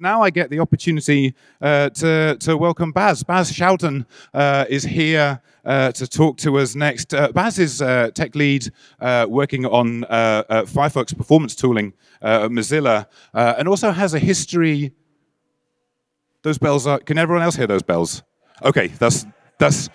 now I get the opportunity uh, to, to welcome Bas. Bas Schouten uh, is here uh, to talk to us next. Uh, Bas is uh, tech lead uh, working on Firefox performance tooling at Mozilla and also has a history. Those bells are. Can everyone else hear those bells? Okay, that's that's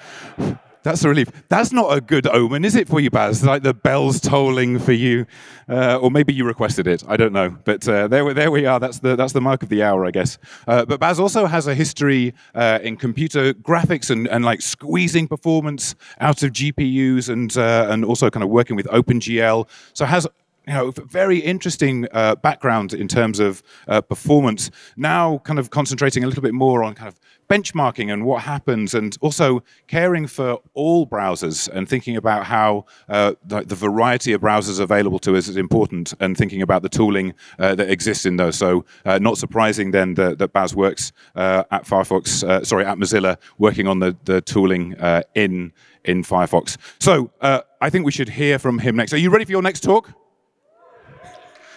that's a relief. That's not a good omen, is it, for you, Bas? Like the bells tolling for you, uh, or maybe you requested it. I don't know, but uh, there, there we are. That's the that's the mark of the hour, I guess. Uh, but Bas also has a history uh, in computer graphics and, and like squeezing performance out of GPUs, and uh, and also kind of working with OpenGL. So has you know, very interesting uh, background in terms of uh, performance. Now, kind of concentrating a little bit more on kind of benchmarking and what happens, and also caring for all browsers and thinking about how uh, the, the, variety of browsers available to us is important, and thinking about the tooling uh, that exists in those. So, uh, not surprising then that, that Bas works uh, at Firefox, sorry, at Mozilla, working on the, the tooling in in Firefox. So, I think we should hear from him next. Are you ready for your next talk?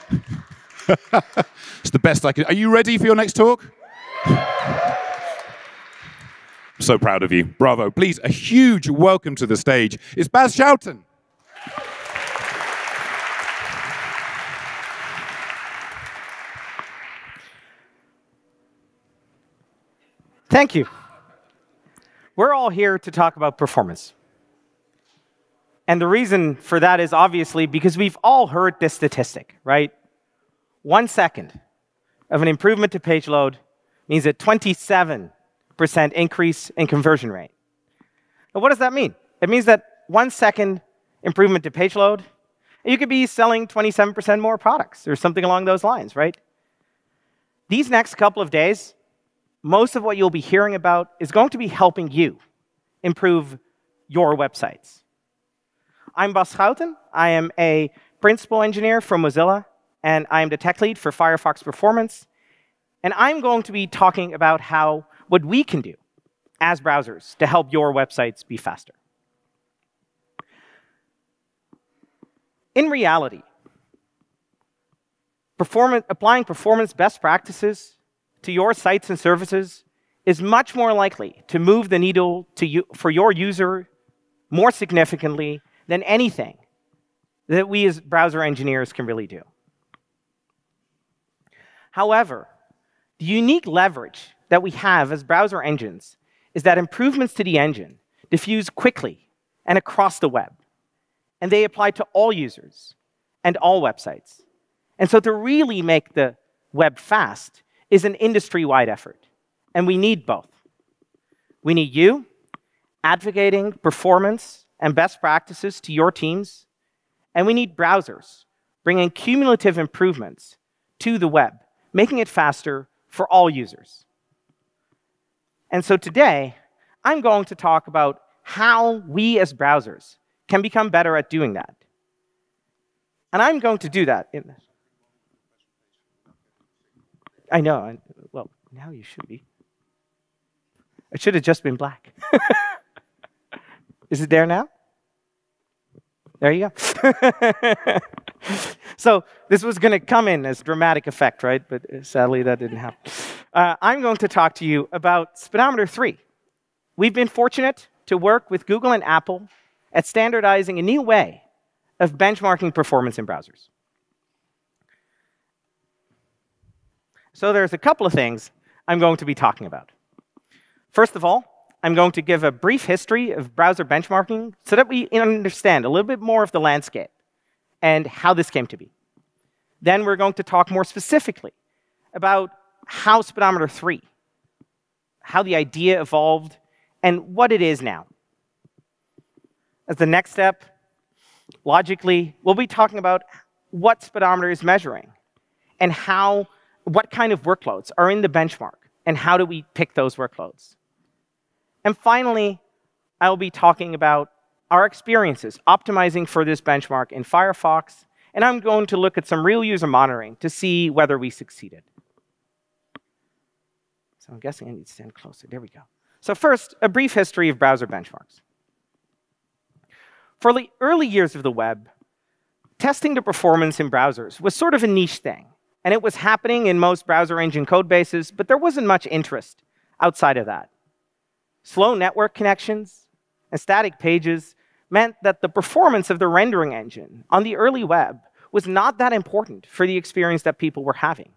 it's the best I can. Are you ready for your next talk? So proud of you. Bravo. Please, a huge welcome to the stage. It's Bas Schouten. Thank you. We're all here to talk about performance. And the reason for that is obviously because we've all heard this statistic, right? One second of an improvement to page load means a 27% increase in conversion rate. Now, what does that mean? It means that one second improvement to page load, you could be selling 27% more products or something along those lines, right? These next couple of days, most of what you'll be hearing about is going to be helping you improve your websites. I'm Bas Schouten. I am a principal engineer from Mozilla, and I'm the tech lead for Firefox Performance. And I'm going to be talking about how what we can do as browsers to help your websites be faster. In reality, performance, applying performance best practices to your sites and services is much more likely to move the needle to you, for your user more significantly than anything that we as browser engineers can really do. However, the unique leverage that we have as browser engines is that improvements to the engine diffuse quickly and across the web, and they apply to all users and all websites. And so to really make the web fast is an industry-wide effort, and we need both. We need you advocating performance and best practices to your teams. And we need browsers bringing cumulative improvements to the web, making it faster for all users. And so today, I'm going to talk about how we as browsers can become better at doing that. And I'm going to do that in I know. I, Well, now you should be. It should have just been black. Is it there now? There you go. so this was going to come in as dramatic effect, right? But uh, sadly, that didn't happen. Uh, I'm going to talk to you about Speedometer 3. We've been fortunate to work with Google and Apple at standardizing a new way of benchmarking performance in browsers. So there's a couple of things I'm going to be talking about. First of all, I'm going to give a brief history of browser benchmarking so that we understand a little bit more of the landscape and how this came to be. Then we're going to talk more specifically about how Speedometer 3, how the idea evolved, and what it is now. As the next step, logically, we'll be talking about what Speedometer is measuring and how, what kind of workloads are in the benchmark and how do we pick those workloads. And finally, I'll be talking about our experiences optimizing for this benchmark in Firefox, and I'm going to look at some real user monitoring to see whether we succeeded. So I'm guessing I need to stand closer. There we go. So first, a brief history of browser benchmarks. For the early years of the web, testing the performance in browsers was sort of a niche thing, And it was happening in most browser engine code bases, but there wasn't much interest outside of that. Slow network connections and static pages meant that the performance of the rendering engine on the early web was not that important for the experience that people were having.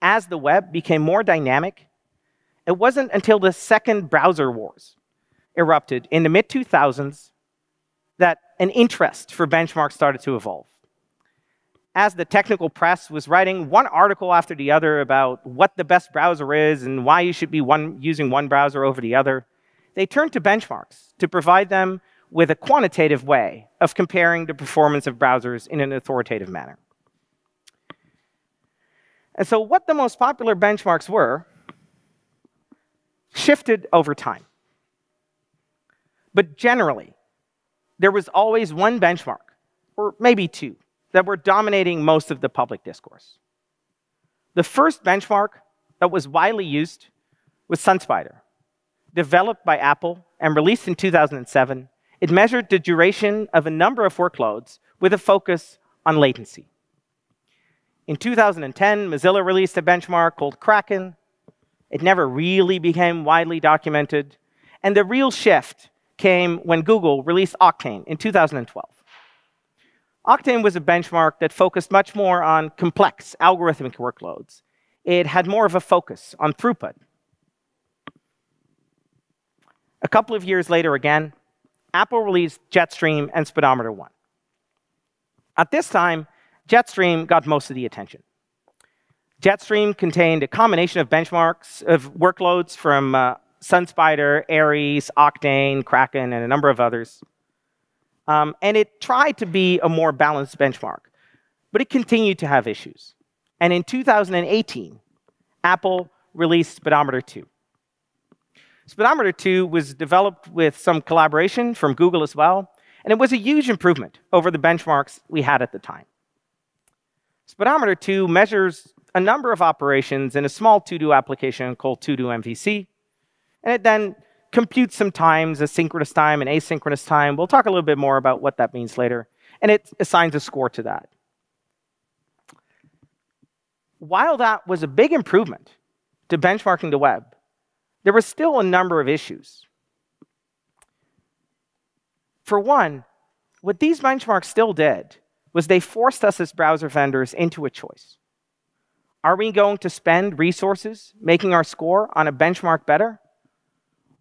As the web became more dynamic, it wasn't until the second browser wars erupted in the mid 2000s that an interest for benchmarks started to evolve as the technical press was writing one article after the other about what the best browser is and why you should be one, using one browser over the other, they turned to benchmarks to provide them with a quantitative way of comparing the performance of browsers in an authoritative manner. And so, what the most popular benchmarks were shifted over time. But generally, there was always one benchmark, or maybe two, that were dominating most of the public discourse. The first benchmark that was widely used was SunSpider. Developed by Apple and released in 2007, it measured the duration of a number of workloads with a focus on latency. In 2010, Mozilla released a benchmark called Kraken. It never really became widely documented. And the real shift came when Google released Octane in 2012. Octane was a benchmark that focused much more on complex algorithmic workloads. It had more of a focus on throughput. A couple of years later, again, Apple released Jetstream and Speedometer 1. At this time, Jetstream got most of the attention. Jetstream contained a combination of benchmarks of workloads from uh, SunSpider, Aries, Octane, Kraken, and a number of others. Um, and it tried to be a more balanced benchmark, but it continued to have issues. And in 2018, Apple released Speedometer 2. Speedometer 2 was developed with some collaboration from Google as well, and it was a huge improvement over the benchmarks we had at the time. Speedometer 2 measures a number of operations in a small to-do application called to-do MVC, and it then computes some times, a synchronous time and asynchronous time. We'll talk a little bit more about what that means later. And it assigns a score to that. While that was a big improvement to benchmarking the web, there was still a number of issues. For one, what these benchmarks still did was they forced us as browser vendors into a choice. Are we going to spend resources making our score on a benchmark better?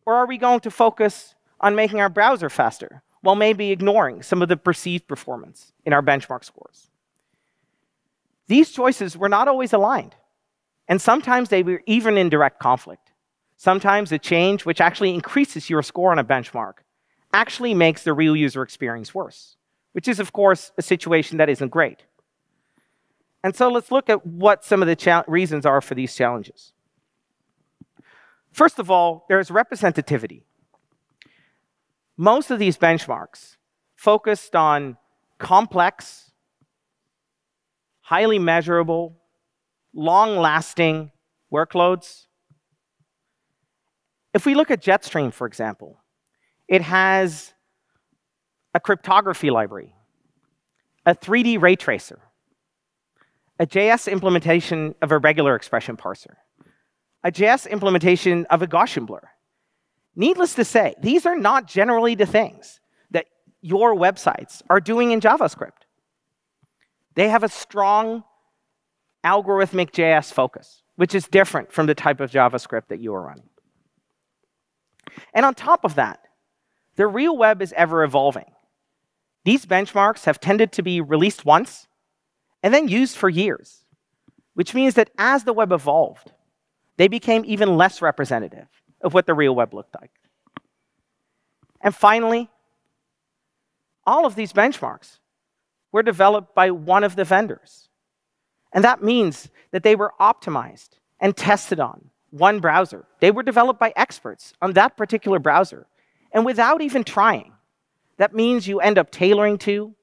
Or are we going to focus on making our browser faster while maybe ignoring some of the perceived performance in our benchmark scores? These choices were not always aligned, and sometimes they were even in direct conflict. Sometimes a change which actually increases your score on a benchmark actually makes the real user experience worse, which is, of course, a situation that isn't great. And so let's look at what some of the reasons are for these challenges. First of all, there's representativity. Most of these benchmarks focused on complex, highly measurable, long lasting workloads. If we look at Jetstream, for example, it has a cryptography library, a 3D ray tracer, a JS implementation of a regular expression parser, a JS implementation of a Gaussian blur. Needless to say, these are not generally the things that your websites are doing in JavaScript. They have a strong algorithmic JS focus, which is different from the type of JavaScript that you are running. And on top of that, the real web is ever evolving. These benchmarks have tended to be released once and then used for years, which means that as the web evolved, they became even less representative of what the real web looked like. And finally, all of these benchmarks were developed by one of the vendors. And that means that they were optimized and tested on one browser. They were developed by experts on that particular browser. And without even trying, that means you end up tailoring to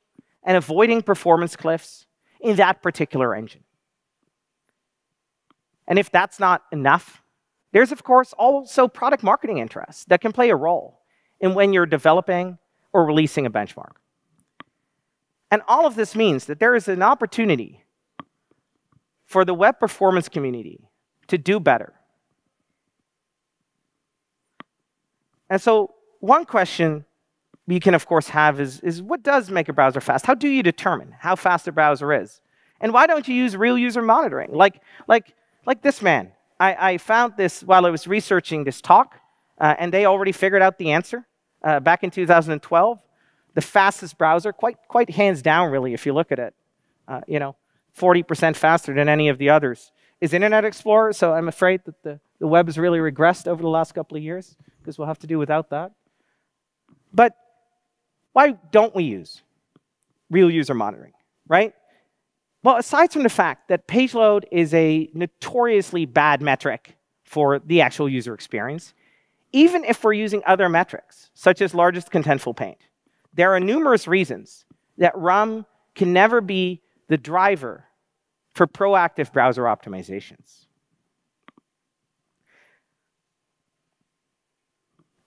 and avoiding performance cliffs in that particular engine. And if that's not enough, there's, of course, also product marketing interests that can play a role in when you're developing or releasing a benchmark. And all of this means that there is an opportunity for the web performance community to do better. And so, one question you can, of course, have is, is what does make a browser fast? How do you determine how fast a browser is? And why don't you use real user monitoring? Like, like, like this man. I, I found this while I was researching this talk, uh, and they already figured out the answer uh, back in 2012. The fastest browser, quite, quite hands down, really, if you look at it. Uh, you know, 40% faster than any of the others is Internet Explorer. So I'm afraid that the, the web has really regressed over the last couple of years because we'll have to do without that. But why don't we use real user monitoring, right? Well, aside from the fact that page load is a notoriously bad metric for the actual user experience, even if we're using other metrics, such as largest contentful paint, there are numerous reasons that RUM can never be the driver for proactive browser optimizations.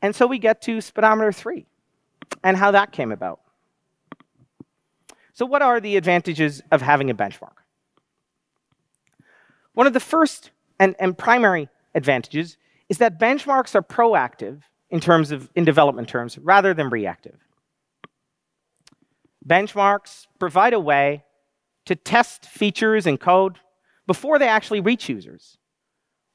And so we get to speedometer 3 and how that came about. So, what are the advantages of having a benchmark? One of the first and, and primary advantages is that benchmarks are proactive in terms of in development terms rather than reactive. Benchmarks provide a way to test features and code before they actually reach users.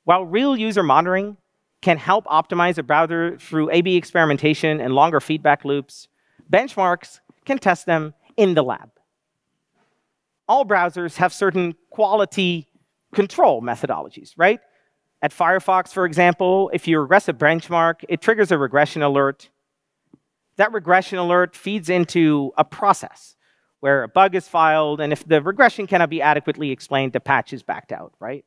While real user monitoring can help optimize a browser through A-B experimentation and longer feedback loops, benchmarks can test them in the lab. All browsers have certain quality control methodologies, right? At Firefox, for example, if you regress a benchmark, it triggers a regression alert. That regression alert feeds into a process where a bug is filed, and if the regression cannot be adequately explained, the patch is backed out, right?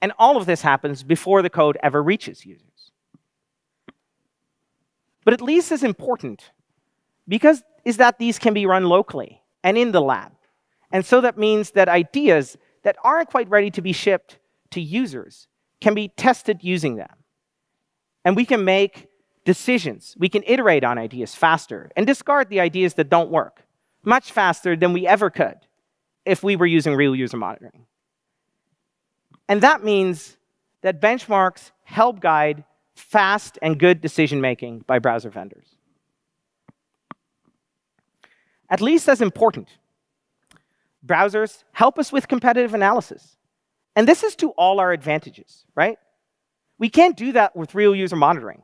And all of this happens before the code ever reaches users. But at least as important, because is that these can be run locally and in the lab. And so that means that ideas that aren't quite ready to be shipped to users can be tested using them. And we can make decisions. We can iterate on ideas faster and discard the ideas that don't work much faster than we ever could if we were using real user monitoring. And that means that benchmarks help guide fast and good decision making by browser vendors. At least as important, browsers help us with competitive analysis. And this is to all our advantages, right? We can't do that with real user monitoring.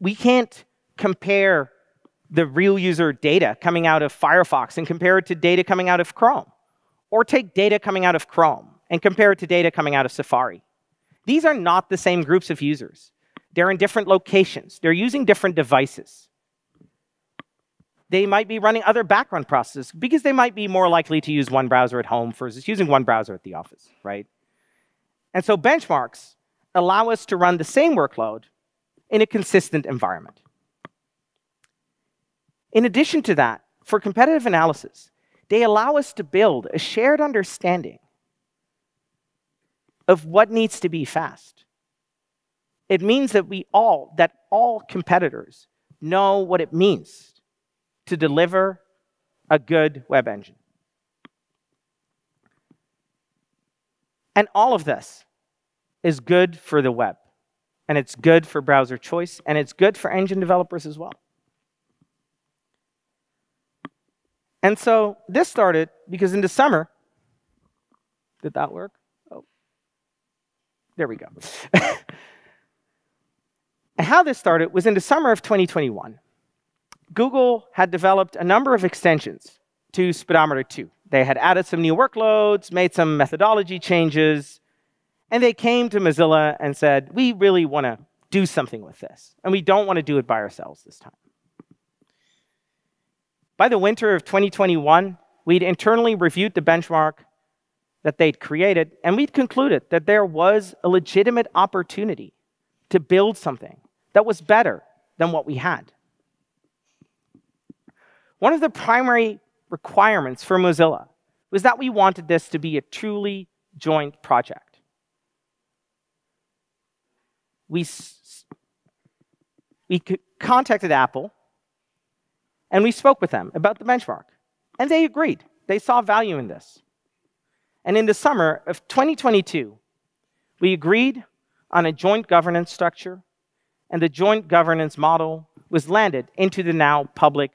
We can't compare the real user data coming out of Firefox and compare it to data coming out of Chrome. Or take data coming out of Chrome and compare it to data coming out of Safari. These are not the same groups of users. They're in different locations. They're using different devices. They might be running other background processes because they might be more likely to use one browser at home versus using one browser at the office, right? And so benchmarks allow us to run the same workload in a consistent environment. In addition to that, for competitive analysis, they allow us to build a shared understanding of what needs to be fast. It means that we all, that all competitors know what it means to deliver a good web engine. And all of this is good for the web, and it's good for browser choice, and it's good for engine developers as well. And so this started because in the summer, did that work? Oh, there we go. and how this started was in the summer of 2021. Google had developed a number of extensions to Speedometer 2. They had added some new workloads, made some methodology changes, and they came to Mozilla and said, We really want to do something with this, and we don't want to do it by ourselves this time. By the winter of 2021, we'd internally reviewed the benchmark that they'd created, and we'd concluded that there was a legitimate opportunity to build something that was better than what we had. One of the primary requirements for Mozilla was that we wanted this to be a truly joint project. We, we contacted Apple and we spoke with them about the benchmark. And they agreed. They saw value in this. And in the summer of 2022, we agreed on a joint governance structure, and the joint governance model was landed into the now public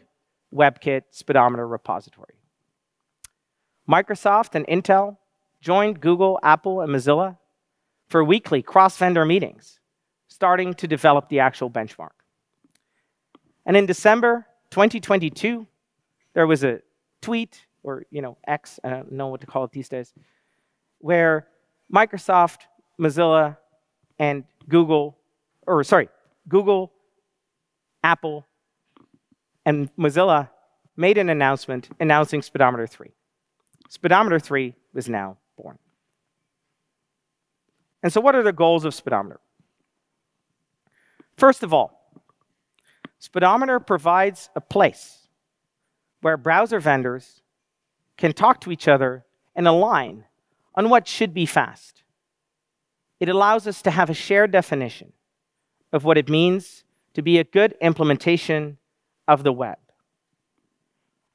WebKit speedometer repository. Microsoft and Intel joined Google, Apple, and Mozilla for weekly cross vendor meetings, starting to develop the actual benchmark. And in December 2022, there was a tweet, or you know, X, I don't know what to call it these days, where Microsoft, Mozilla, and Google, or sorry, Google, Apple, and Mozilla made an announcement announcing Speedometer 3. Speedometer 3 was now born. And so, what are the goals of Speedometer? First of all, Speedometer provides a place where browser vendors can talk to each other and align on what should be fast. It allows us to have a shared definition of what it means to be a good implementation of the web.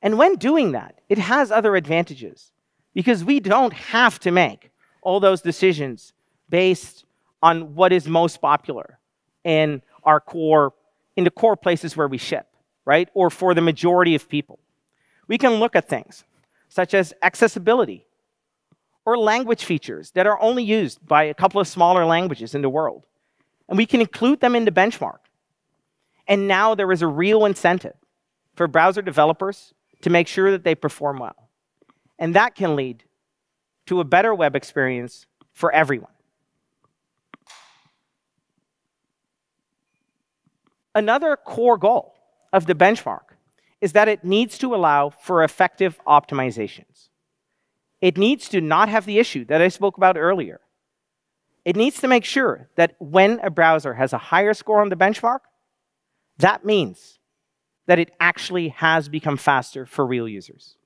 And when doing that, it has other advantages because we don't have to make all those decisions based on what is most popular in our core, in the core places where we ship, right? Or for the majority of people. We can look at things such as accessibility or language features that are only used by a couple of smaller languages in the world. And we can include them in the benchmark. And now there is a real incentive for browser developers to make sure that they perform well. And that can lead to a better web experience for everyone. Another core goal of the benchmark is that it needs to allow for effective optimizations. It needs to not have the issue that I spoke about earlier. It needs to make sure that when a browser has a higher score on the benchmark, that means that it actually has become faster for real users.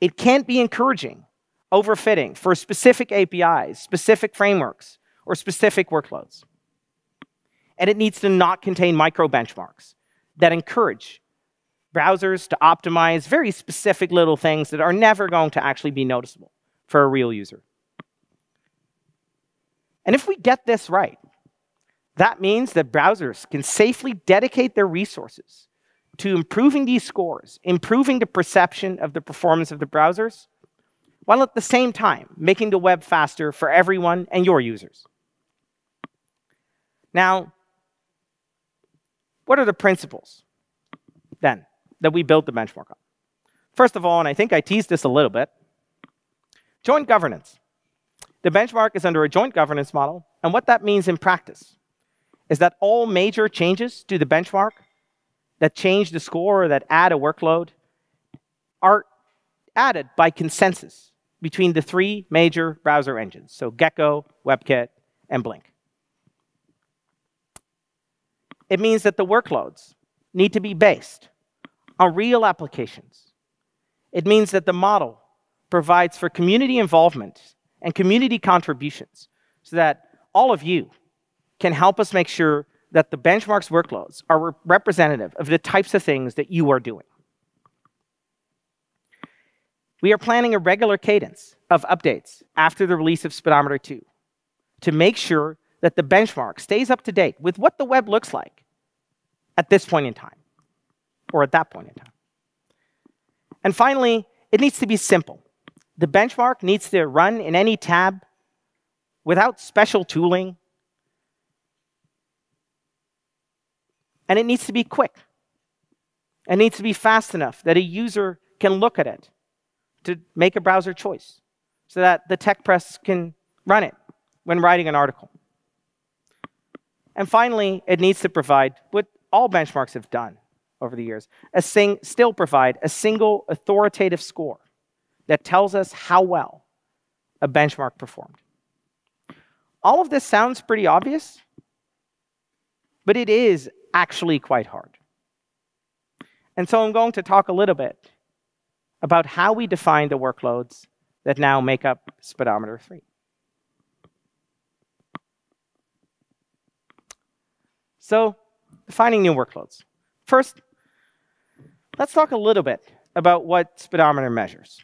It can't be encouraging overfitting for specific APIs, specific frameworks, or specific workloads. And it needs to not contain micro benchmarks that encourage browsers to optimize very specific little things that are never going to actually be noticeable for a real user. And if we get this right, that means that browsers can safely dedicate their resources to improving these scores, improving the perception of the performance of the browsers, while at the same time making the web faster for everyone and your users. Now, what are the principles then that we built the benchmark on? First of all, and I think I teased this a little bit, joint governance. The benchmark is under a joint governance model, and what that means in practice is that all major changes to the benchmark that change the score or that add a workload are added by consensus between the three major browser engines, so Gecko, WebKit, and Blink. It means that the workloads need to be based on real applications. It means that the model provides for community involvement and community contributions so that all of you can help us make sure that the benchmarks workloads are representative of the types of things that you are doing. We are planning a regular cadence of updates after the release of Speedometer 2 to make sure that the benchmark stays up to date with what the web looks like at this point in time, or at that point in time. And finally, it needs to be simple. The benchmark needs to run in any tab without special tooling And it needs to be quick. It needs to be fast enough that a user can look at it to make a browser choice so that the tech press can run it when writing an article. And finally, it needs to provide what all benchmarks have done over the years, a sing, still provide a single authoritative score that tells us how well a benchmark performed. All of this sounds pretty obvious, but it is actually quite hard. And so I'm going to talk a little bit about how we define the workloads that now make up speedometer 3. So, defining new workloads. First, let's talk a little bit about what speedometer measures.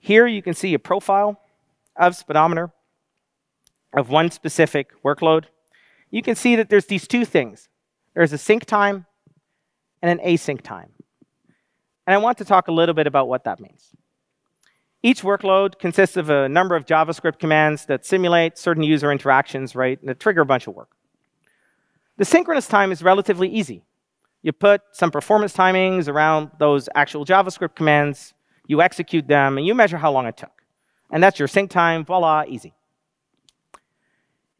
Here you can see a profile of speedometer of one specific workload. You can see that there's these two things. There's a sync time and an async time. And I want to talk a little bit about what that means. Each workload consists of a number of JavaScript commands that simulate certain user interactions, right, and that trigger a bunch of work. The synchronous time is relatively easy. You put some performance timings around those actual JavaScript commands, you execute them, and you measure how long it took. And that's your sync time, voila, easy.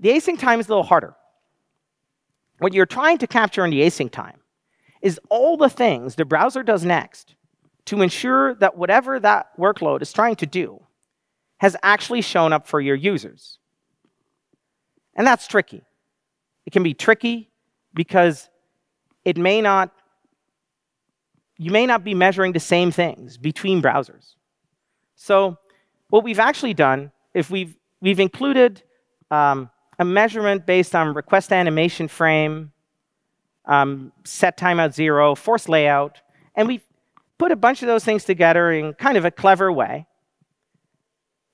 The async time is a little harder. What you're trying to capture in the async time is all the things the browser does next to ensure that whatever that workload is trying to do has actually shown up for your users. And that's tricky. It can be tricky because it may not, you may not be measuring the same things between browsers. So what we've actually done, if we've, we've included um, a measurement based on request animation frame, um, set timeout zero, force layout, and we've put a bunch of those things together in kind of a clever way.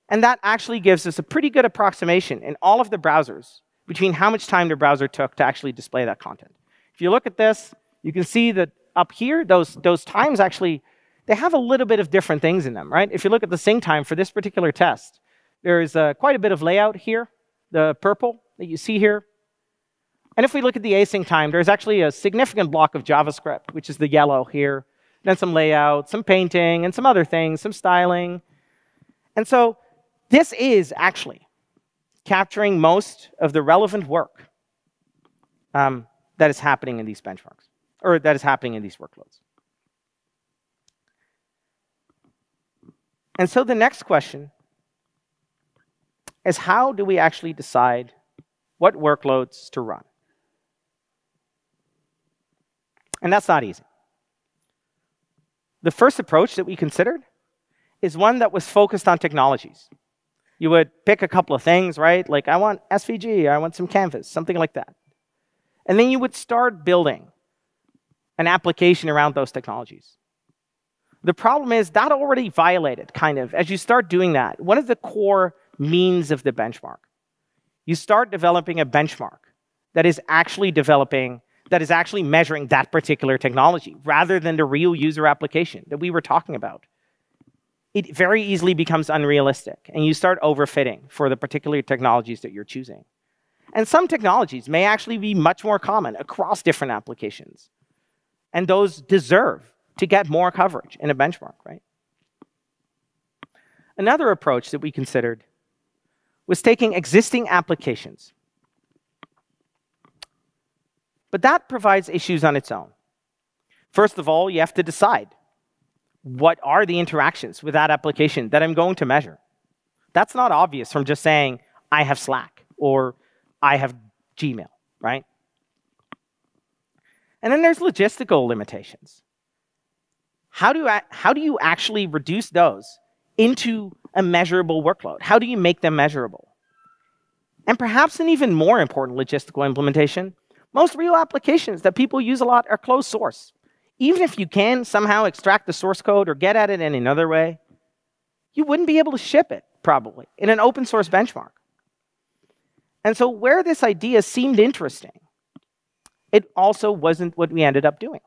And that actually gives us a pretty good approximation in all of the browsers between how much time the browser took to actually display that content. If you look at this, you can see that up here, those, those times actually, they have a little bit of different things in them, right? If you look at the sync time for this particular test, there's uh, quite a bit of layout here, the purple that you see here. And if we look at the async time, there's actually a significant block of JavaScript, which is the yellow here, then some layout, some painting, and some other things, some styling. And so this is actually capturing most of the relevant work um, that is happening in these benchmarks, or that is happening in these workloads. And so the next question is how do we actually decide what workloads to run? And that's not easy. The first approach that we considered is one that was focused on technologies. You would pick a couple of things, right? Like, I want SVG, I want some canvas, something like that. And then you would start building an application around those technologies. The problem is that already violated, kind of, as you start doing that, one of the core means of the benchmark. You start developing a benchmark that is actually developing that is actually measuring that particular technology rather than the real user application that we were talking about. It very easily becomes unrealistic and you start overfitting for the particular technologies that you're choosing. And some technologies may actually be much more common across different applications. And those deserve to get more coverage in a benchmark, right? Another approach that we considered was taking existing applications but that provides issues on its own. First of all, you have to decide what are the interactions with that application that I'm going to measure. That's not obvious from just saying, I have Slack or I have Gmail, right? And then there's logistical limitations. How do, you, how do you actually reduce those into a measurable workload? How do you make them measurable? And perhaps an even more important logistical implementation most real applications that people use a lot are closed source. Even if you can somehow extract the source code or get at it in another way, you wouldn't be able to ship it, probably, in an open source benchmark. And so, where this idea seemed interesting, it also wasn't what we ended up doing.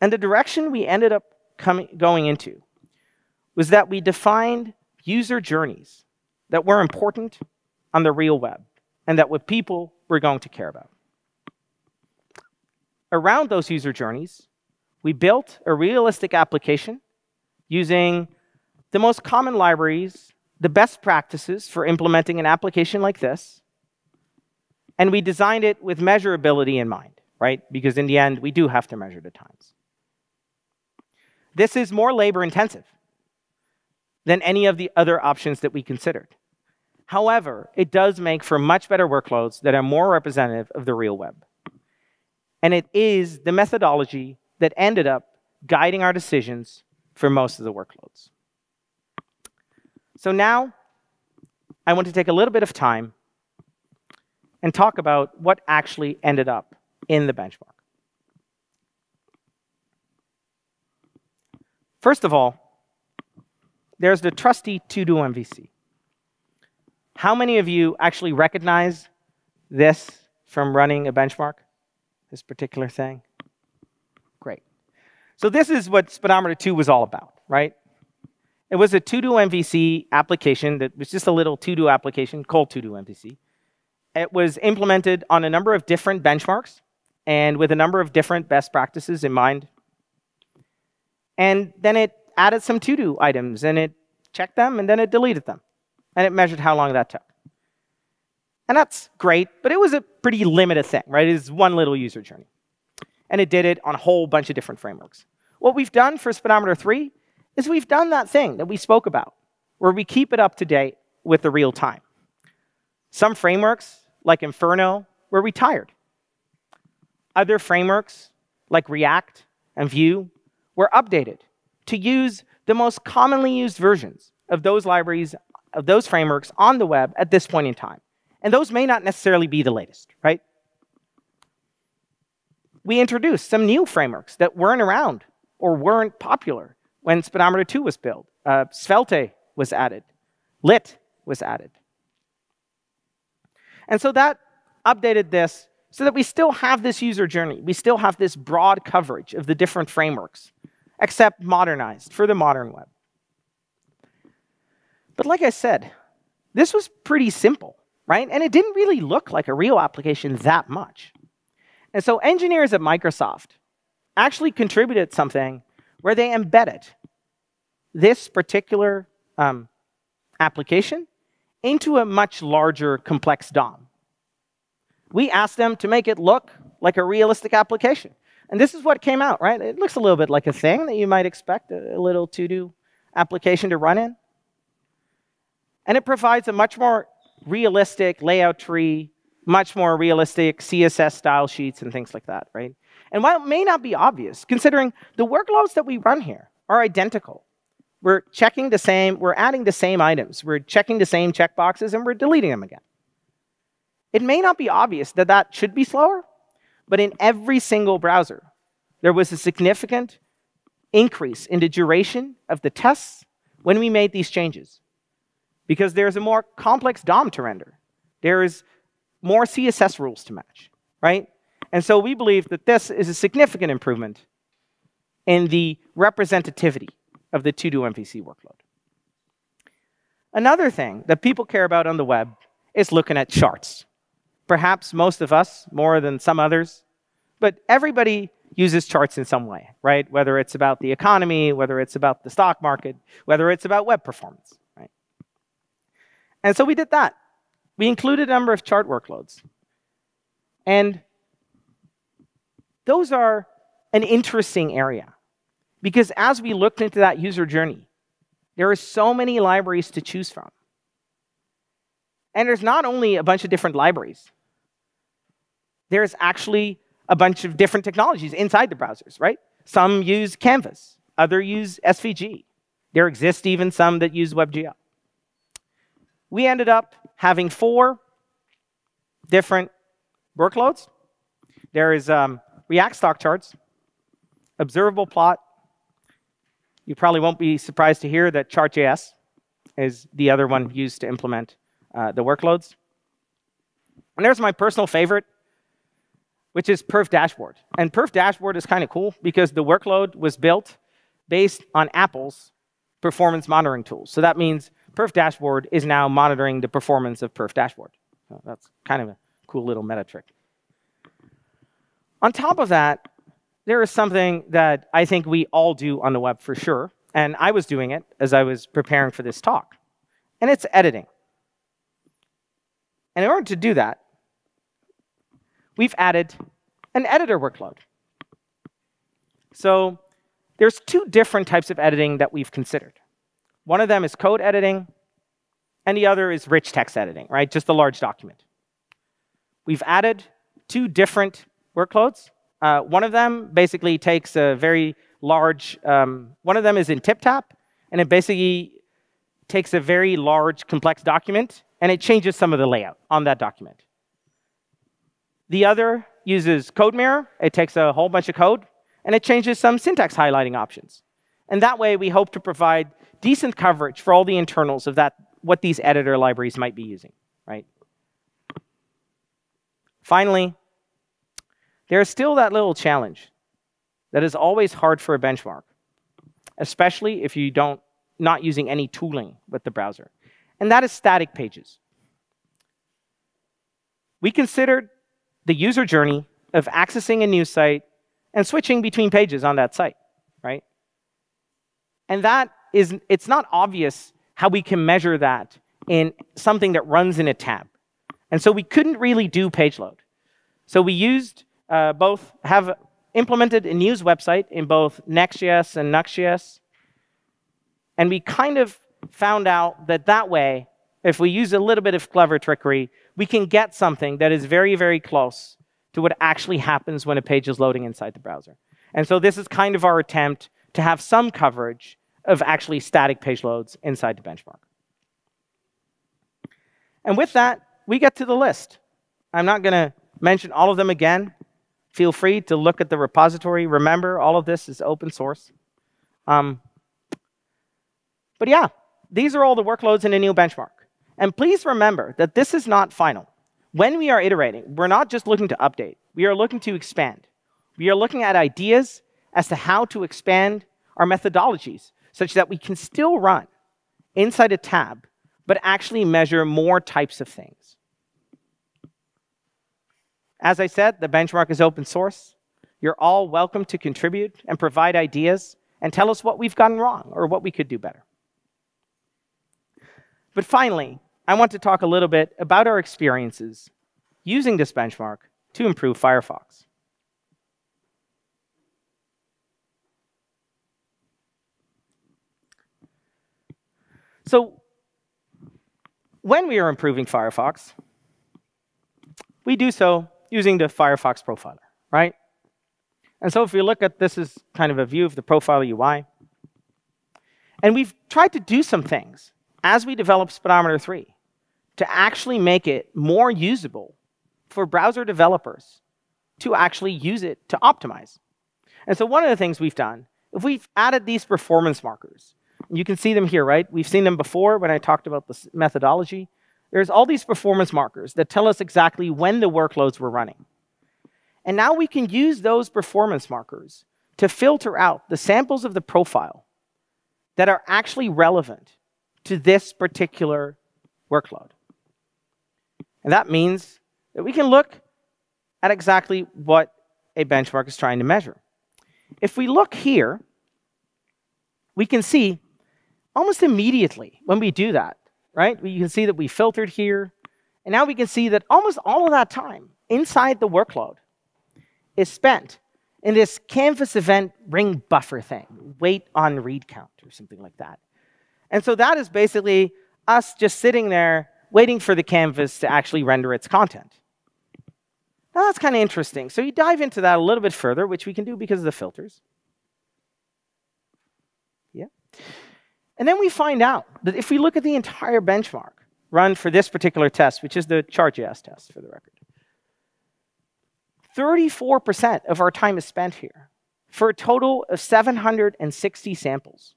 And the direction we ended up coming, going into was that we defined user journeys that were important on the real web and that what people we're going to care about. Around those user journeys, we built a realistic application using the most common libraries, the best practices for implementing an application like this, and we designed it with measurability in mind, right? Because in the end, we do have to measure the times. This is more labor intensive than any of the other options that we considered. However, it does make for much better workloads that are more representative of the real web. And it is the methodology that ended up guiding our decisions for most of the workloads. So now, I want to take a little bit of time and talk about what actually ended up in the benchmark. First of all, there's the trusty to-do MVC. How many of you actually recognize this from running a benchmark, this particular thing? Great. So this is what Speedometer 2 was all about, right? It was a to-do MVC application that was just a little to-do application called to-do MVC. It was implemented on a number of different benchmarks and with a number of different best practices in mind. And then it added some to-do items and it checked them and then it deleted them. And it measured how long that took. And that's great, but it was a pretty limited thing, right? It is one little user journey. And it did it on a whole bunch of different frameworks. What we've done for Speedometer 3 is we've done that thing that we spoke about, where we keep it up to date with the real time. Some frameworks, like Inferno, were retired. Other frameworks, like React and Vue, were updated to use the most commonly used versions of those libraries, of those frameworks on the web at this point in time. And those may not necessarily be the latest, right? We introduced some new frameworks that weren't around or weren't popular when Speedometer 2 was built. Uh, Svelte was added. Lit was added. And so that updated this so that we still have this user journey. We still have this broad coverage of the different frameworks, except modernized for the modern web. But like I said, this was pretty simple right? And it didn't really look like a real application that much. And so engineers at Microsoft actually contributed something where they embedded this particular um, application into a much larger complex DOM. We asked them to make it look like a realistic application. And this is what came out, right? It looks a little bit like a thing that you might expect a little to-do application to run in. And it provides a much more realistic layout tree, much more realistic CSS style sheets and things like that, right? And while it may not be obvious, considering the workloads that we run here are identical, we're checking the same, we're adding the same items, we're checking the same checkboxes, and we're deleting them again. It may not be obvious that that should be slower, but in every single browser, there was a significant increase in the duration of the tests when we made these changes because there's a more complex DOM to render. There's more CSS rules to match, right? And so we believe that this is a significant improvement in the representativity of the to-do MVC workload. Another thing that people care about on the web is looking at charts. Perhaps most of us, more than some others, but everybody uses charts in some way, right? Whether it's about the economy, whether it's about the stock market, whether it's about web performance. Right? And so we did that. We included a number of chart workloads. And those are an interesting area because as we looked into that user journey, there are so many libraries to choose from. And there's not only a bunch of different libraries, there's actually a bunch of different technologies inside the browsers, right? Some use Canvas, others use SVG. There exist even some that use WebGL we ended up having four different workloads. There is um, React stock charts, observable plot. You probably won't be surprised to hear that Chart.js is the other one used to implement uh, the workloads. And there's my personal favorite, which is Perf Dashboard. And Perf Dashboard is kind of cool because the workload was built based on Apple's performance monitoring tools. So that means Perf Dashboard is now monitoring the performance of Perf Dashboard. So that's kind of a cool little meta trick. On top of that, there is something that I think we all do on the web for sure, and I was doing it as I was preparing for this talk, and it's editing. And in order to do that, we've added an editor workload. So there's two different types of editing that we've considered. One of them is code editing, and the other is rich text editing, right? Just a large document. We've added two different workloads. Uh, one of them basically takes a very large, um, one of them is in TipTap, and it basically takes a very large, complex document, and it changes some of the layout on that document. The other uses CodeMirror. It takes a whole bunch of code, and it changes some syntax highlighting options. And that way, we hope to provide decent coverage for all the internals of that, what these editor libraries might be using, right? Finally, there's still that little challenge that is always hard for a benchmark, especially if you don't not using any tooling with the browser, and that is static pages. We considered the user journey of accessing a news site and switching between pages on that site, right? And that is, it's not obvious how we can measure that in something that runs in a tab. And so we couldn't really do page load. So we used uh, both, have implemented a news website in both Next.js and Nuxt.js. And we kind of found out that that way, if we use a little bit of clever trickery, we can get something that is very, very close to what actually happens when a page is loading inside the browser. And so this is kind of our attempt to have some coverage of actually static page loads inside the benchmark. And with that, we get to the list. I'm not going to mention all of them again. Feel free to look at the repository. Remember, all of this is open source. Um, but yeah, these are all the workloads in a new benchmark. And please remember that this is not final. When we are iterating, we're not just looking to update. We are looking to expand. We are looking at ideas as to how to expand our methodologies such that we can still run inside a tab, but actually measure more types of things. As I said, the benchmark is open source. You're all welcome to contribute and provide ideas and tell us what we've gotten wrong or what we could do better. But finally, I want to talk a little bit about our experiences using this benchmark to improve Firefox. So when we are improving Firefox, we do so using the Firefox profiler, right? And so if we look at this is kind of a view of the Profiler UI. And we've tried to do some things as we develop Speedometer 3 to actually make it more usable for browser developers to actually use it to optimize. And so one of the things we've done, if we've added these performance markers, you can see them here, right? We've seen them before when I talked about the methodology. There's all these performance markers that tell us exactly when the workloads were running. And now we can use those performance markers to filter out the samples of the profile that are actually relevant to this particular workload. And that means that we can look at exactly what a benchmark is trying to measure. If we look here, we can see almost immediately when we do that, right? You can see that we filtered here. And now we can see that almost all of that time inside the workload is spent in this canvas event ring buffer thing, wait on read count or something like that. And so that is basically us just sitting there waiting for the canvas to actually render its content. Now that's kind of interesting. So you dive into that a little bit further, which we can do because of the filters. Yeah. And then we find out that if we look at the entire benchmark run for this particular test, which is the chart.js test for the record, 34% of our time is spent here for a total of 760 samples.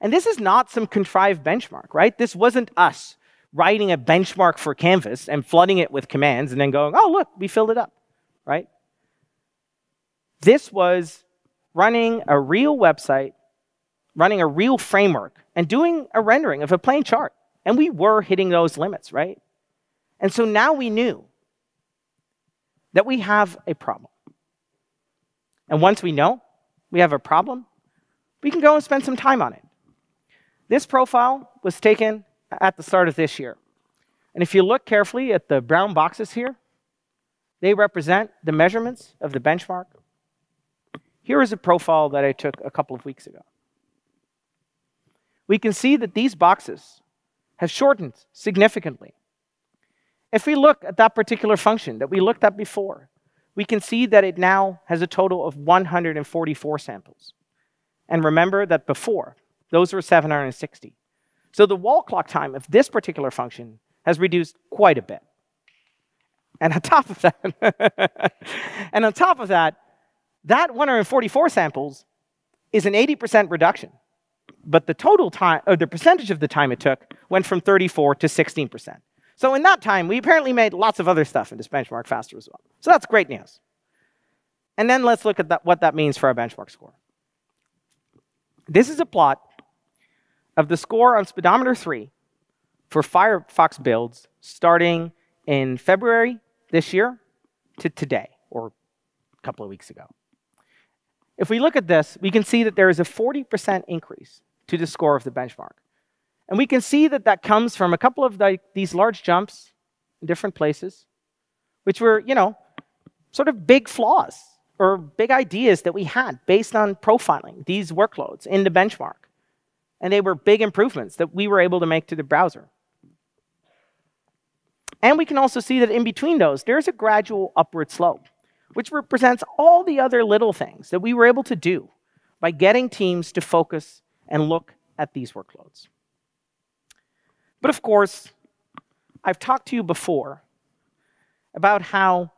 And this is not some contrived benchmark, right? This wasn't us writing a benchmark for Canvas and flooding it with commands and then going, oh, look, we filled it up, right? This was running a real website running a real framework and doing a rendering of a plain chart. And we were hitting those limits, right? And so now we knew that we have a problem. And once we know we have a problem, we can go and spend some time on it. This profile was taken at the start of this year. And if you look carefully at the brown boxes here, they represent the measurements of the benchmark. Here is a profile that I took a couple of weeks ago we can see that these boxes have shortened significantly. If we look at that particular function that we looked at before, we can see that it now has a total of 144 samples. And remember that before, those were 760. So the wall clock time of this particular function has reduced quite a bit. And on top of that, and on top of that, that 144 samples is an 80% reduction but the total time, or the percentage of the time it took, went from 34 to 16%. So in that time, we apparently made lots of other stuff in this benchmark faster as well. So that's great news. And then let's look at that, what that means for our benchmark score. This is a plot of the score on speedometer 3 for Firefox builds starting in February this year to today, or a couple of weeks ago. If we look at this, we can see that there is a 40% increase to the score of the benchmark. And we can see that that comes from a couple of the, these large jumps in different places, which were, you know, sort of big flaws or big ideas that we had based on profiling these workloads in the benchmark. And they were big improvements that we were able to make to the browser. And we can also see that in between those, there's a gradual upward slope, which represents all the other little things that we were able to do by getting teams to focus and look at these workloads. But of course, I've talked to you before about how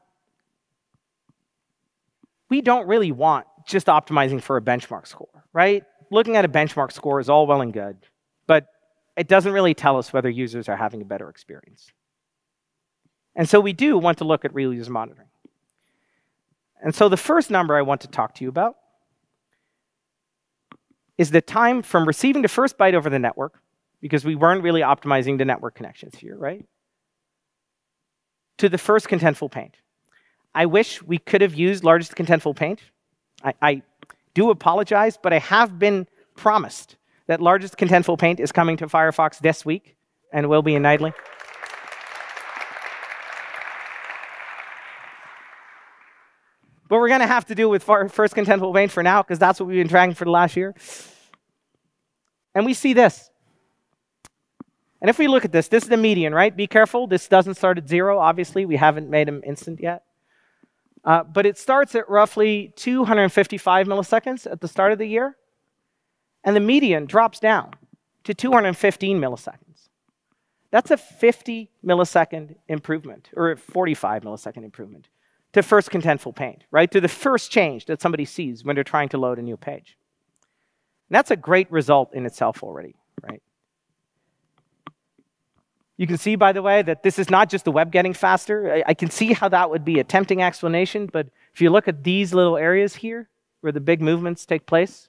we don't really want just optimizing for a benchmark score, right? Looking at a benchmark score is all well and good, but it doesn't really tell us whether users are having a better experience. And so we do want to look at real user monitoring. And so the first number I want to talk to you about is the time from receiving the first byte over the network, because we weren't really optimizing the network connections here, right? To the first contentful paint. I wish we could have used largest contentful paint. I, I do apologize, but I have been promised that largest contentful paint is coming to Firefox this week and will be in Nightly. But we're going to have to do with first contentful paint for now because that's what we've been tracking for the last year. And we see this. And if we look at this, this is the median, right? Be careful. This doesn't start at zero, obviously. We haven't made them instant yet. Uh, but it starts at roughly 255 milliseconds at the start of the year. And the median drops down to 215 milliseconds. That's a 50 millisecond improvement, or a 45 millisecond improvement to first contentful paint, right? To the first change that somebody sees when they're trying to load a new page. And that's a great result in itself already, right? You can see, by the way, that this is not just the web getting faster. I, I, can see how that would be a tempting explanation, but if you look at these little areas here where the big movements take place,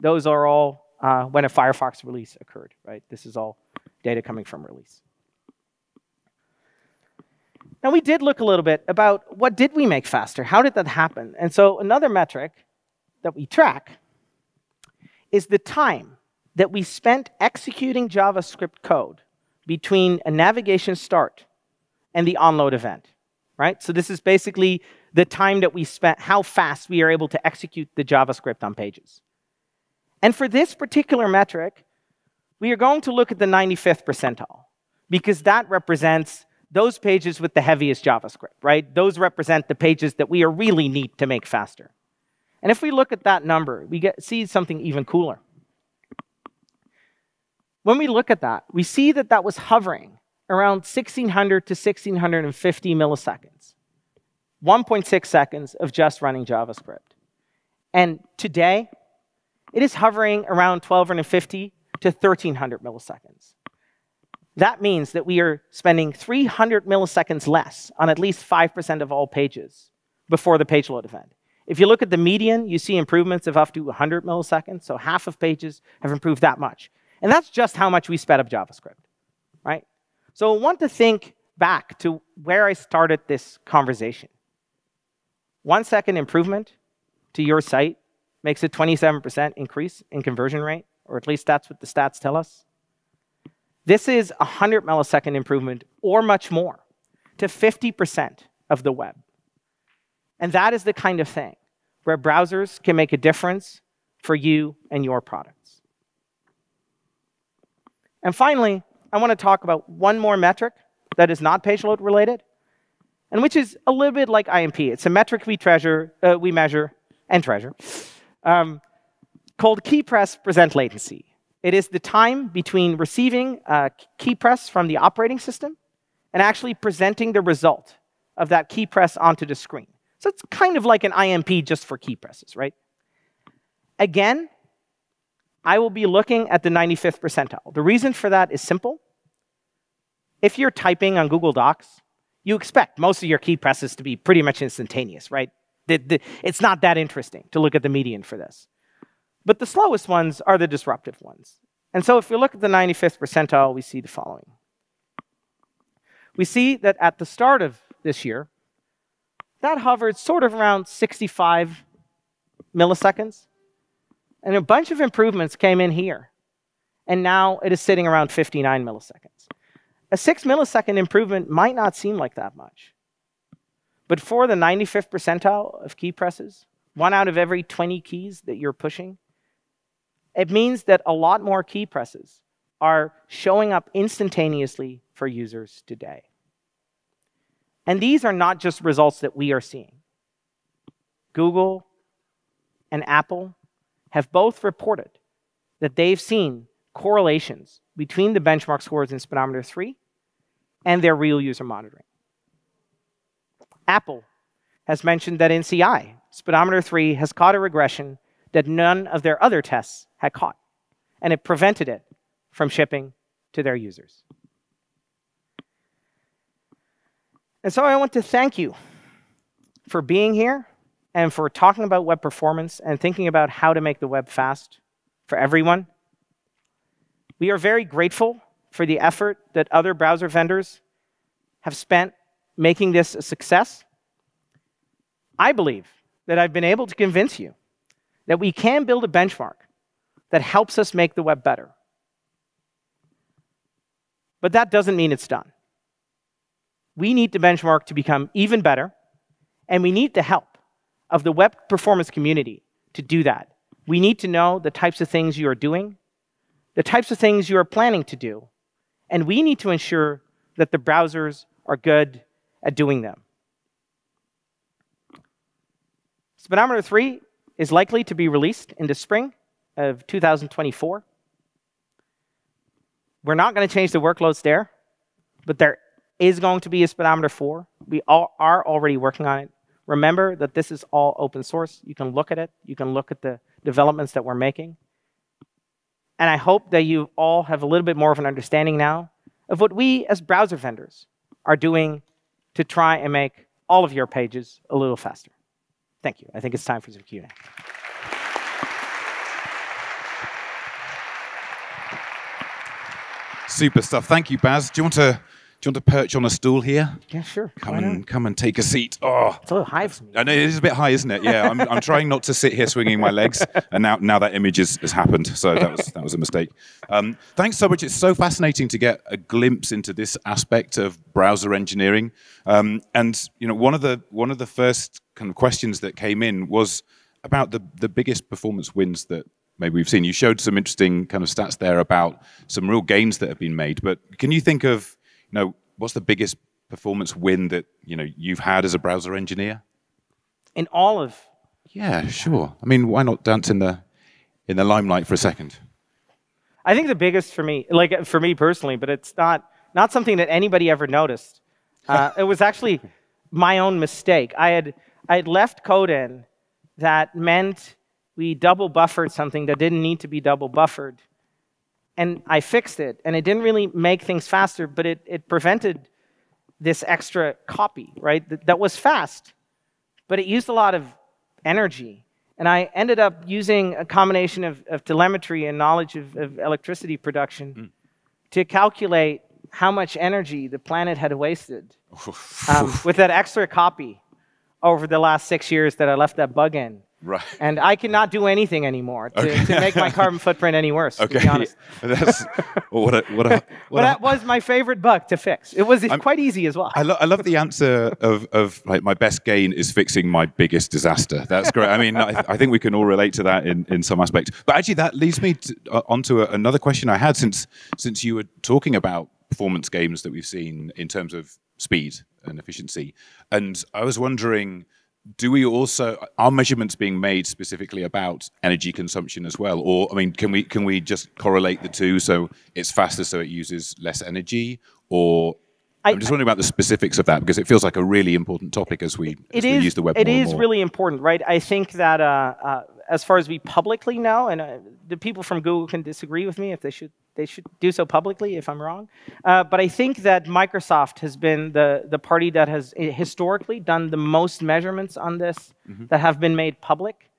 those are all uh, when a Firefox release occurred, right? This is all data coming from release. Now, we did look a little bit about what did we make faster? How did that happen? And so another metric that we track is the time that we spent executing JavaScript code between a navigation start and the onload event, right? So this is basically the time that we spent, how fast we are able to execute the JavaScript on pages. And for this particular metric, we are going to look at the 95th percentile because that represents those pages with the heaviest JavaScript, right? Those represent the pages that we are really need to make faster. And if we look at that number, we get, see something even cooler. When we look at that, we see that that was hovering around 1600 to 1650 milliseconds, 1.6 seconds of just running JavaScript. And today, it is hovering around 1250 to 1300 milliseconds. That means that we are spending 300 milliseconds less on at least 5% of all pages before the page load event. If you look at the median, you see improvements of up to 100 milliseconds, so half of pages have improved that much. And that's just how much we sped up JavaScript, right? So I want to think back to where I started this conversation. One second improvement to your site makes a 27% increase in conversion rate, or at least that's what the stats tell us. This is a 100 millisecond improvement or much more to 50% of the web. And that is the kind of thing where browsers can make a difference for you and your products. And finally, I want to talk about one more metric that is not page load related, and which is a little bit like INP. It's a metric we treasure, uh, we measure and treasure, um, called key press present latency. It is the time between receiving a key press from the operating system and actually presenting the result of that key press onto the screen. So it's kind of like an INP just for key presses, right? Again, I will be looking at the 95th percentile. The reason for that is simple. If you're typing on Google Docs, you expect most of your key presses to be pretty much instantaneous, right? It's not that interesting to look at the median for this. But the slowest ones are the disruptive ones. And so if we look at the 95th percentile, we see the following. We see that at the start of this year, that hovered sort of around 65 milliseconds. And a bunch of improvements came in here. And now it is sitting around 59 milliseconds. A six millisecond improvement might not seem like that much. But for the 95th percentile of key presses, one out of every 20 keys that you're pushing, it means that a lot more key presses are showing up instantaneously for users today. And these are not just results that we are seeing. Google and Apple have both reported that they've seen correlations between the benchmark scores in Speedometer 3 and their real user monitoring. Apple has mentioned that in CI, Speedometer 3 has caught a regression that none of their other tests had caught, and it prevented it from shipping to their users. And so I want to thank you for being here and for talking about web performance and thinking about how to make the web fast for everyone. We are very grateful for the effort that other browser vendors have spent making this a success. I believe that I've been able to convince you that we can build a benchmark that helps us make the web better. But that doesn't mean it's done. We need the benchmark to become even better, and we need the help of the web performance community to do that. We need to know the types of things you are doing, the types of things you are planning to do, and we need to ensure that the browsers are good at doing them. Speedometer 3 is likely to be released in the spring of 2024. We're not going to change the workloads there, but there is going to be a speedometer 4. We all are already working on it. Remember that this is all open source. You can look at it. You can look at the developments that we're making. And I hope that you all have a little bit more of an understanding now of what we as browser vendors are doing to try and make all of your pages a little faster. Thank you. I think it's time for some Q&A. Super stuff. Thank you, Bas. Do you want to do you want to perch on a stool here? Yeah, sure. Come and come and take a seat. Oh, it's a little high for me. I know it is a bit high, isn't it? Yeah, I'm, I'm trying not to sit here swinging my legs, and now now that image has, has happened. So that was that was a mistake. Um, thanks so much. It's so fascinating to get a glimpse into this aspect of browser engineering. Um, and you know, one of the one of the first kind of questions that came in was about the the biggest performance wins that maybe we've seen. You showed some interesting kind of stats there about some real gains that have been made. But can you think of you know, what's the biggest performance win that you know you've had as a browser engineer? In all of yeah, sure. I mean, why not dance in the in the limelight for a second? I think the biggest for me, like for me personally, but it's not not something that anybody ever noticed. Uh, it was actually my own mistake. I had I had left code in that meant we double buffered something that didn't need to be double buffered and I fixed it. And it didn't really make things faster, but it, it prevented this extra copy, right? That, that was fast, but it used a lot of energy. And I ended up using a combination of, of telemetry and knowledge of, of electricity production mm. to calculate how much energy the planet had wasted um, with that extra copy over the last six years that I left that bug in. Right. And I cannot do anything anymore to, okay. to make my carbon footprint any worse. Okay. To be honest. That's what a, what a, what but a, that was my favorite bug to fix. It was quite easy as well. I, lo- I love the answer of, of like my best gain is fixing my biggest disaster. That's great. I mean, I, I think we can all relate to that in, in some aspect. But actually, that leads me to, uh, onto a, another question I had since since you were talking about performance games that we've seen in terms of speed and efficiency, and I was wondering do we also are measurements being made specifically about energy consumption as well or i mean can we can we just correlate the two so it's faster so it uses less energy or I, am just wondering about the specifics of that because it feels like a really important topic as we, as we use the web. more. It is really important, right? I think that uh, uh, as far as we publicly know, and uh, the people from Google can disagree with me if they should they should do so publicly if I'm wrong. Uh, but I think that Microsoft has been the, the party that has historically done the most measurements on this mm-hmm. that have been made public.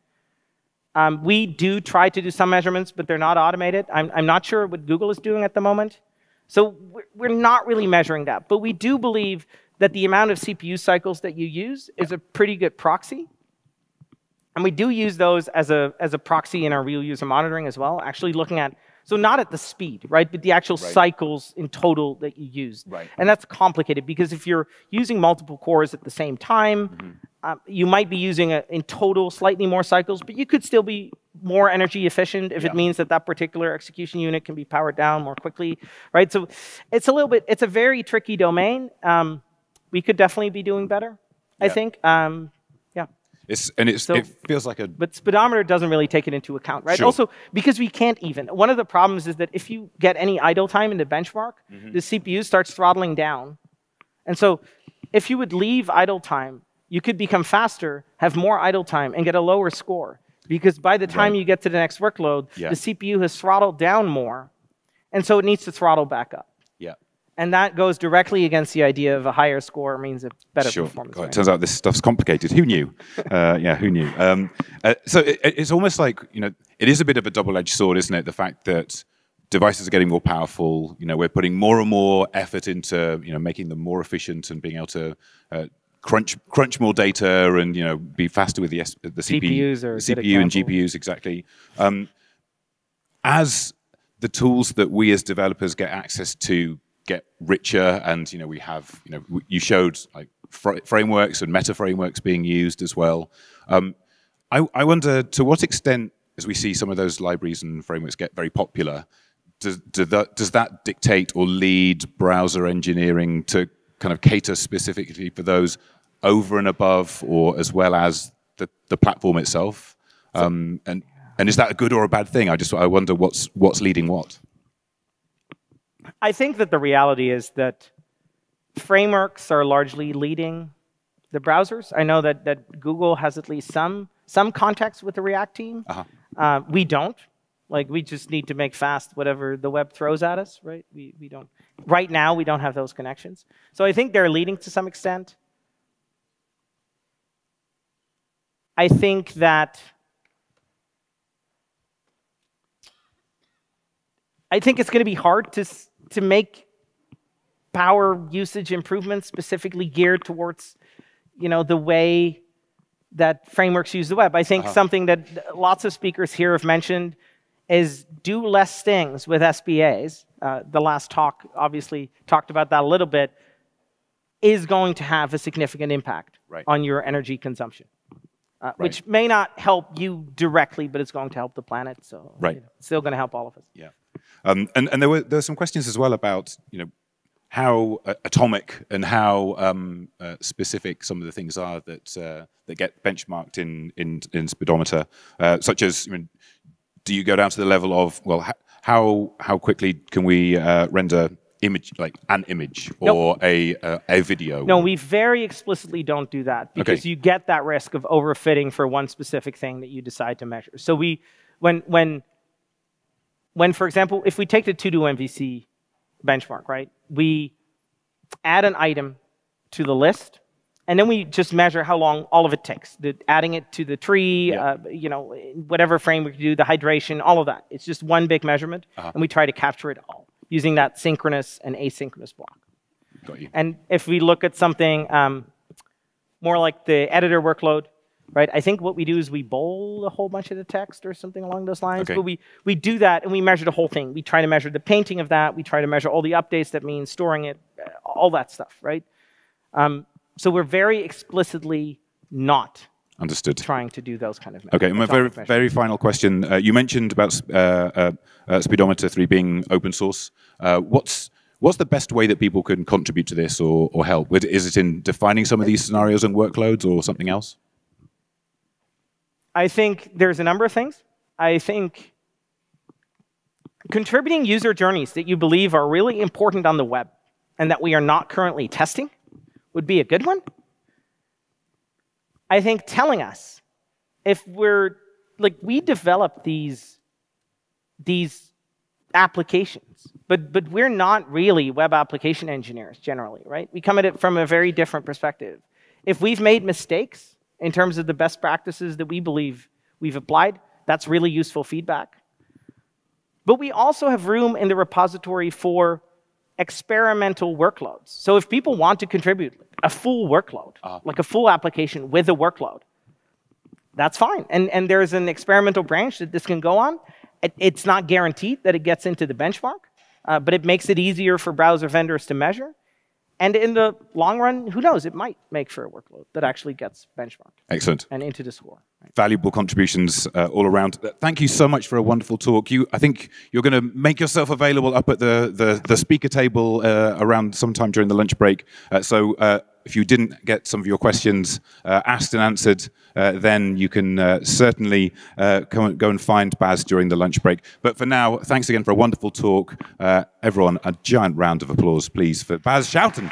Um, we do try to do some measurements, but they're not automated. I'm, I'm not sure what Google is doing at the moment. So we're, we're not really measuring that. But we do believe that the amount of CPU cycles that you use is a pretty good proxy. And we do use those as a, as a proxy in our real user monitoring as well, actually looking at, so not at the speed, right, but the actual right. cycles in total that you use. Right. And that's complicated because if you're using multiple cores at the same time, mm -hmm. um, you might be using a, in total slightly more cycles, but you could still be more energy efficient if yeah. it means that that particular execution unit can be powered down more quickly, right? So it's a little bit, it's a very tricky domain. Um, we could definitely be doing better, yeah. I think. Um. It's, and it's, so, it feels like a. But speedometer doesn't really take it into account, right? Sure. Also, because we can't even. One of the problems is that if you get any idle time in the benchmark, mm -hmm. the CPU starts throttling down. And so if you would leave idle time, you could become faster, have more idle time, and get a lower score. Because by the time right. you get to the next workload, yeah. the CPU has throttled down more. And so it needs to throttle back up. And that goes directly against the idea of a higher score means a better sure. performance. God, it turns out this stuff's complicated. Who knew? uh, yeah, who knew? Um, uh, so it, it's almost like you know, it is a bit of a double-edged sword, isn't it? The fact that devices are getting more powerful. You know, we're putting more and more effort into you know making them more efficient and being able to uh, crunch crunch more data and you know be faster with the the CPU, CPU and GPUs exactly. Um, as the tools that we as developers get access to get richer and you know we have you know you showed like fr frameworks and meta frameworks being used as well. Um, I, I, wonder to what extent as we see some of those libraries and frameworks get very popular does, do that, does that dictate or lead browser engineering to kind of cater specifically for those over and above or as well as the, the platform itself? Um, and and is that a good or a bad thing? I just I wonder what's what's leading what I think that the reality is that frameworks are largely leading the browsers. I know that, that Google has at least some, some context with the React team. Uh -huh. uh, we don't. Like, we just need to make fast whatever the web throws at us, right? We, we don't. Right now, we don't have those connections. So I think they're leading to some extent. I think that I think it's going to be hard to to make power usage improvements specifically geared towards you know the way that frameworks use the web. I think uh -huh. something that lots of speakers here have mentioned is do less things with SPAs. Uh, the last talk obviously talked about that a little bit. Is going to have a significant impact right. on your energy consumption, uh, right. which may not help you directly, but it's going to help the planet. So right. You know, it's still going to help all of us. Yeah. Um, and, and there were there were some questions as well about you know how uh, atomic and how um, uh, specific some of the things are that uh, that get benchmarked in in, in speedometer, uh, such as I mean, do you go down to the level of well how how quickly can we uh, render image like an image or nope. a uh, a video? No, we very explicitly don't do that because okay. you get that risk of overfitting for one specific thing that you decide to measure. So we when when when, for example, if we take the to-do MVC benchmark, right, we add an item to the list, and then we just measure how long all of it takes. The, adding it to the tree, yeah. uh, you know, whatever frame we do, the hydration, all of that. It's just one big measurement, uh -huh. and we try to capture it all using that synchronous and asynchronous block. Got you. And if we look at something um, more like the editor workload, right? I think what we do is we bold a whole bunch of the text or something along those lines. Okay. But we, we do that and we measure the whole thing. We try to measure the painting of that. We try to measure all the updates that means storing it, uh, all that stuff, right? Um, so we're very explicitly not Understood. Trying to do those kind of Okay, my very, very final question. Uh, you mentioned about uh, uh, uh Speedometer 3 being open source. Uh, what's What's the best way that people can contribute to this or, or help? Is it in defining some of these scenarios and workloads or something else? I think there's a number of things. I think contributing user journeys that you believe are really important on the web and that we are not currently testing would be a good one. I think telling us if we're like we develop these these applications, but but we're not really web application engineers generally, right? We come at it from a very different perspective. If we've made mistakes in terms of the best practices that we believe we've applied, that's really useful feedback. But we also have room in the repository for experimental workloads. So if people want to contribute a full workload, uh, like a full application with a workload, that's fine. And, and there's an experimental branch that this can go on. It, it's not guaranteed that it gets into the benchmark, uh, but it makes it easier for browser vendors to measure. And in the long run, who knows, it might make for a workload that actually gets benchmarked. Excellent. And into the score. Right? Valuable contributions uh, all around. Thank you so much for a wonderful talk. You, I think you're going to make yourself available up at the, the, the speaker table uh, around sometime during the lunch break. Uh, so uh, if you didn't get some of your questions uh, asked and answered, uh, then you can uh, certainly uh, go and find Bas during the lunch break. But for now, thanks again for a wonderful talk. Uh, everyone, a giant round of applause, please, for Bas Schouten.